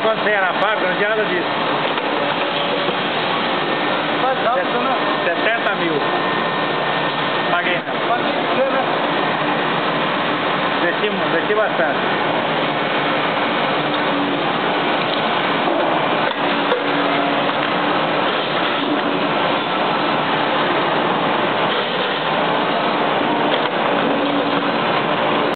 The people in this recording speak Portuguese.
quando você ia na fábrica, não tinha nada disso. Faz rápido, não. 70 mil. Paguei né? não. Paguei, né? Desci, desci bastante.